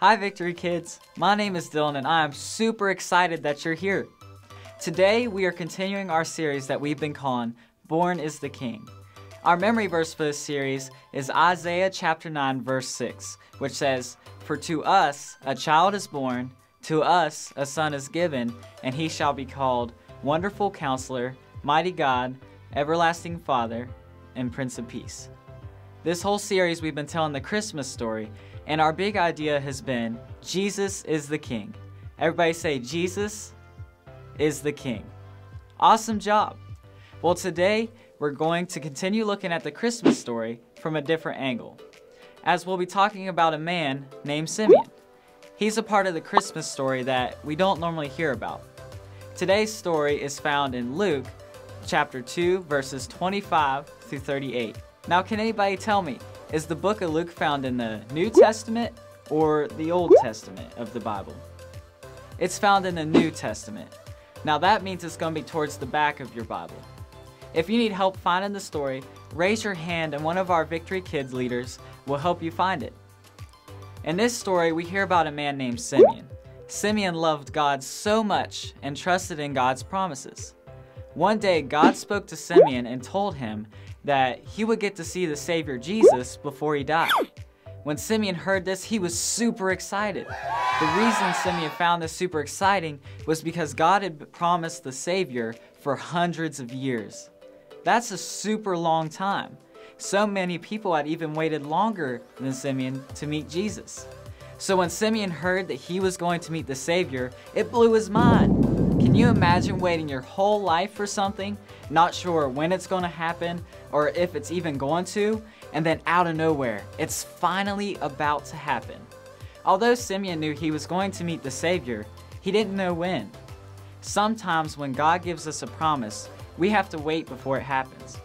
Hi, Victory Kids. My name is Dylan, and I am super excited that you're here. Today, we are continuing our series that we've been calling Born is the King. Our memory verse for this series is Isaiah chapter 9, verse 6, which says, For to us a child is born, to us a son is given, and he shall be called Wonderful Counselor, Mighty God, Everlasting Father, and Prince of Peace. This whole series, we've been telling the Christmas story, and our big idea has been Jesus is the King. Everybody say, Jesus is the King. Awesome job. Well, today we're going to continue looking at the Christmas story from a different angle, as we'll be talking about a man named Simeon. He's a part of the Christmas story that we don't normally hear about. Today's story is found in Luke chapter 2, verses 25 through 38. Now, can anybody tell me, is the book of Luke found in the New Testament or the Old Testament of the Bible? It's found in the New Testament. Now, that means it's going to be towards the back of your Bible. If you need help finding the story, raise your hand and one of our Victory Kids leaders will help you find it. In this story, we hear about a man named Simeon. Simeon loved God so much and trusted in God's promises. One day, God spoke to Simeon and told him that he would get to see the Savior Jesus before he died. When Simeon heard this, he was super excited. The reason Simeon found this super exciting was because God had promised the Savior for hundreds of years. That's a super long time. So many people had even waited longer than Simeon to meet Jesus. So when Simeon heard that he was going to meet the Savior, it blew his mind. Can you imagine waiting your whole life for something, not sure when it's going to happen or if it's even going to, and then out of nowhere, it's finally about to happen? Although Simeon knew he was going to meet the Savior, he didn't know when. Sometimes when God gives us a promise, we have to wait before it happens.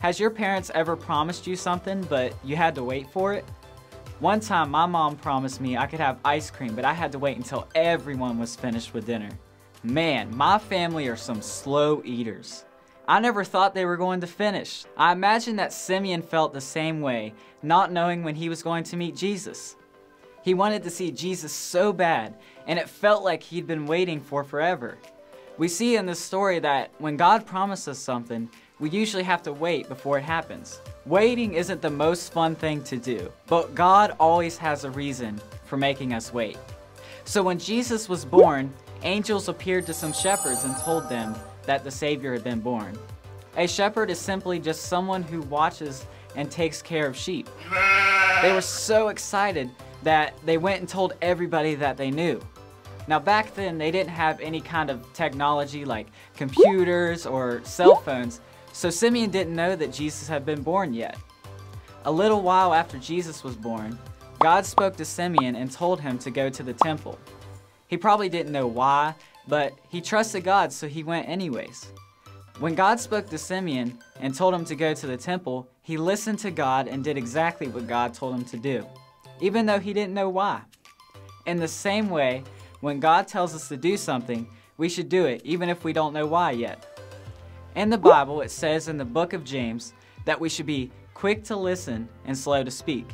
Has your parents ever promised you something, but you had to wait for it? One time, my mom promised me I could have ice cream, but I had to wait until everyone was finished with dinner. Man, my family are some slow eaters. I never thought they were going to finish. I imagine that Simeon felt the same way, not knowing when he was going to meet Jesus. He wanted to see Jesus so bad, and it felt like he'd been waiting for forever. We see in this story that when God promises something, we usually have to wait before it happens. Waiting isn't the most fun thing to do, but God always has a reason for making us wait. So when Jesus was born, angels appeared to some shepherds and told them that the Savior had been born. A shepherd is simply just someone who watches and takes care of sheep. They were so excited that they went and told everybody that they knew. Now back then they didn't have any kind of technology like computers or cell phones, so Simeon didn't know that Jesus had been born yet. A little while after Jesus was born, God spoke to Simeon and told him to go to the temple. He probably didn't know why, but he trusted God, so he went anyways. When God spoke to Simeon and told him to go to the temple, he listened to God and did exactly what God told him to do, even though he didn't know why. In the same way, when God tells us to do something, we should do it, even if we don't know why yet. In the Bible, it says in the book of James that we should be quick to listen and slow to speak.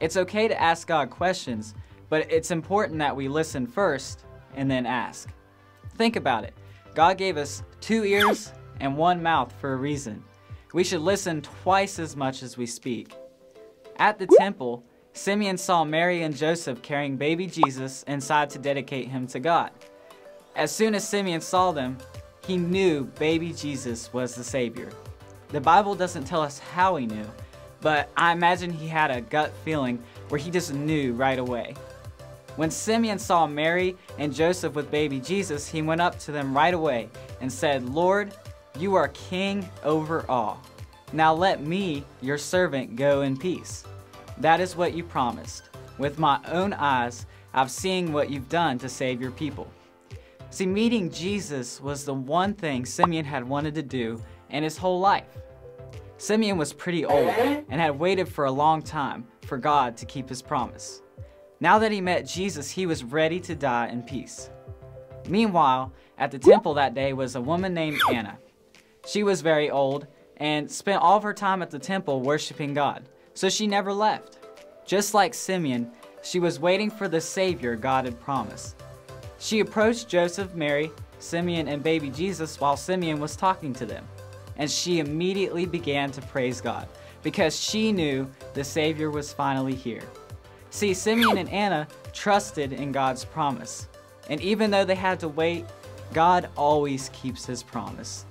It's okay to ask God questions, but it's important that we listen first and then ask. Think about it. God gave us two ears and one mouth for a reason. We should listen twice as much as we speak. At the temple, Simeon saw Mary and Joseph carrying baby Jesus inside to dedicate him to God. As soon as Simeon saw them, he knew baby Jesus was the Savior. The Bible doesn't tell us how he knew, but I imagine he had a gut feeling where he just knew right away. When Simeon saw Mary and Joseph with baby Jesus, he went up to them right away and said, Lord, you are king over all. Now let me, your servant, go in peace. That is what you promised. With my own eyes, I've seen what you've done to save your people. See, meeting Jesus was the one thing Simeon had wanted to do in his whole life. Simeon was pretty old and had waited for a long time for God to keep his promise. Now that he met Jesus, he was ready to die in peace. Meanwhile, at the temple that day was a woman named Anna. She was very old and spent all of her time at the temple worshiping God, so she never left. Just like Simeon, She was waiting for the Savior God had promised. She approached Joseph, Mary, Simeon, and baby Jesus while Simeon was talking to them, and she immediately began to praise God because she knew the Savior was finally here. See, Simeon and Anna trusted in God's promise, and even though they had to wait, God always keeps his promise.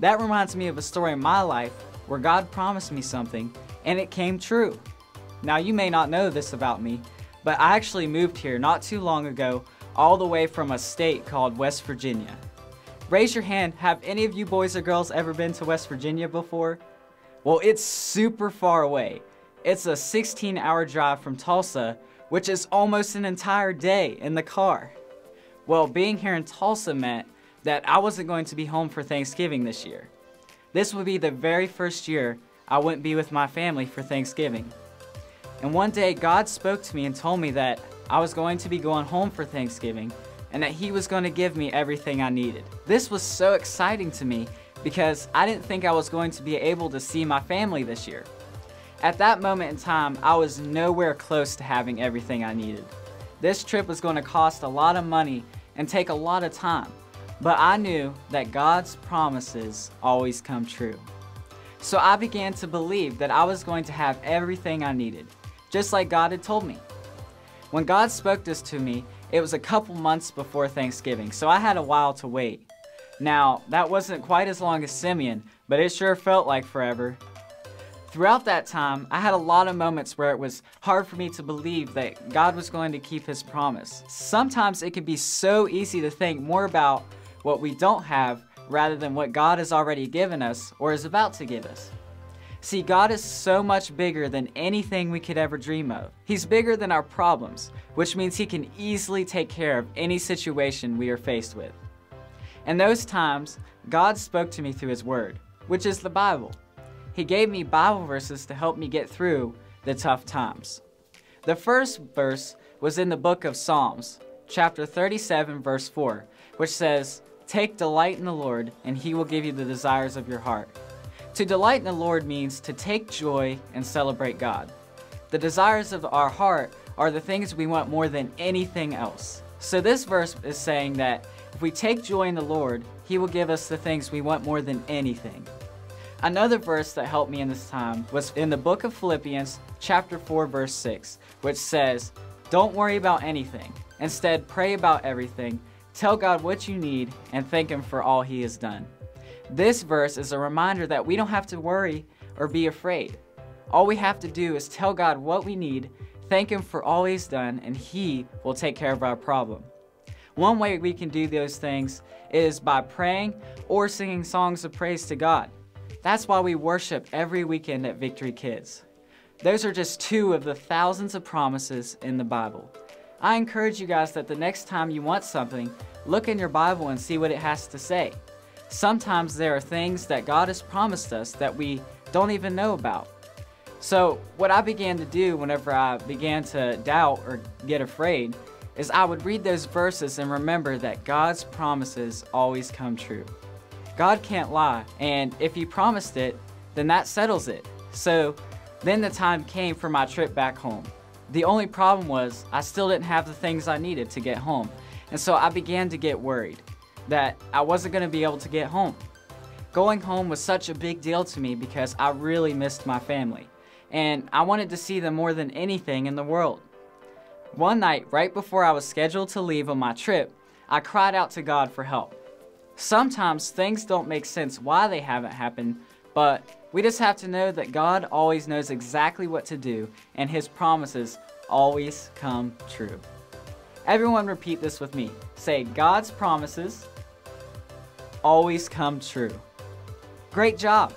That reminds me of a story in my life where God promised me something and it came true. Now, you may not know this about me, but I actually moved here not too long ago, all the way from a state called West Virginia. Raise your hand, have any of you boys or girls ever been to West Virginia before? Well, it's super far away. It's a 16 hour drive from Tulsa, which is almost an entire day in the car. Well, being here in Tulsa meant that I wasn't going to be home for Thanksgiving this year. This would be the very first year I wouldn't be with my family for Thanksgiving. And one day, God spoke to me and told me that I was going to be going home for Thanksgiving and that He was going to give me everything I needed. This was so exciting to me because I didn't think I was going to be able to see my family this year. At that moment in time, I was nowhere close to having everything I needed. This trip was going to cost a lot of money and take a lot of time, but I knew that God's promises always come true. So I began to believe that I was going to have everything I needed just like God had told me. When God spoke this to me, it was a couple months before Thanksgiving, so I had a while to wait. Now, that wasn't quite as long as Simeon, but it sure felt like forever. Throughout that time, I had a lot of moments where it was hard for me to believe that God was going to keep his promise. Sometimes it can be so easy to think more about what we don't have rather than what God has already given us or is about to give us. See, God is so much bigger than anything we could ever dream of. He's bigger than our problems, which means He can easily take care of any situation we are faced with. In those times, God spoke to me through His Word, which is the Bible. He gave me Bible verses to help me get through the tough times. The first verse was in the book of Psalms, chapter 37, verse 4, which says, Take delight in the Lord, and He will give you the desires of your heart. To delight in the Lord means to take joy and celebrate God. The desires of our heart are the things we want more than anything else. So this verse is saying that if we take joy in the Lord, He will give us the things we want more than anything. Another verse that helped me in this time was in the book of Philippians, chapter 4, verse 6, which says, Don't worry about anything. Instead, pray about everything. Tell God what you need and thank Him for all He has done. This verse is a reminder that we don't have to worry or be afraid. All we have to do is tell God what we need, thank Him for all He's done, and He will take care of our problem. One way we can do those things is by praying or singing songs of praise to God. That's why we worship every weekend at Victory Kids. Those are just two of the thousands of promises in the Bible. I encourage you guys that the next time you want something, look in your Bible and see what it has to say. Sometimes there are things that God has promised us that we don't even know about. So, what I began to do whenever I began to doubt or get afraid is I would read those verses and remember that God's promises always come true. God can't lie, and if He promised it, then that settles it. So, then the time came for my trip back home. The only problem was I still didn't have the things I needed to get home, and so I began to get worried that I wasn't going to be able to get home. Going home was such a big deal to me because I really missed my family, and I wanted to see them more than anything in the world. One night, right before I was scheduled to leave on my trip, I cried out to God for help. Sometimes things don't make sense why they haven't happened, but we just have to know that God always knows exactly what to do, and His promises always come true. Everyone repeat this with me. Say, God's promises always come true. Great job!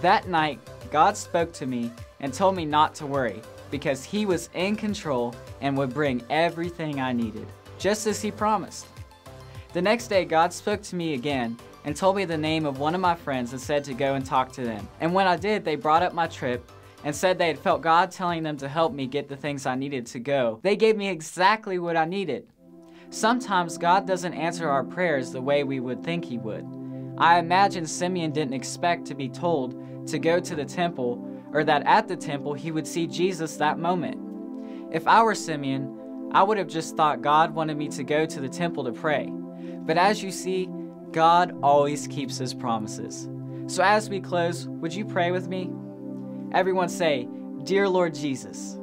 That night, God spoke to me and told me not to worry because He was in control and would bring everything I needed, just as He promised. The next day, God spoke to me again and told me the name of one of my friends and said to go and talk to them. And when I did, they brought up my trip and said they had felt God telling them to help me get the things I needed to go. They gave me exactly what I needed. Sometimes God doesn't answer our prayers the way we would think He would. I imagine Simeon didn't expect to be told to go to the temple or that at the temple he would see Jesus that moment. If I were Simeon, I would have just thought God wanted me to go to the temple to pray. But as you see, God always keeps his promises. So as we close, would you pray with me? Everyone say, Dear Lord Jesus,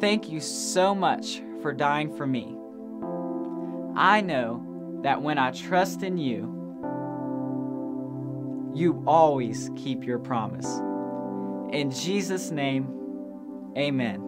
thank you so much for dying for me. I know that when I trust in you, you always keep your promise. In Jesus' name, amen.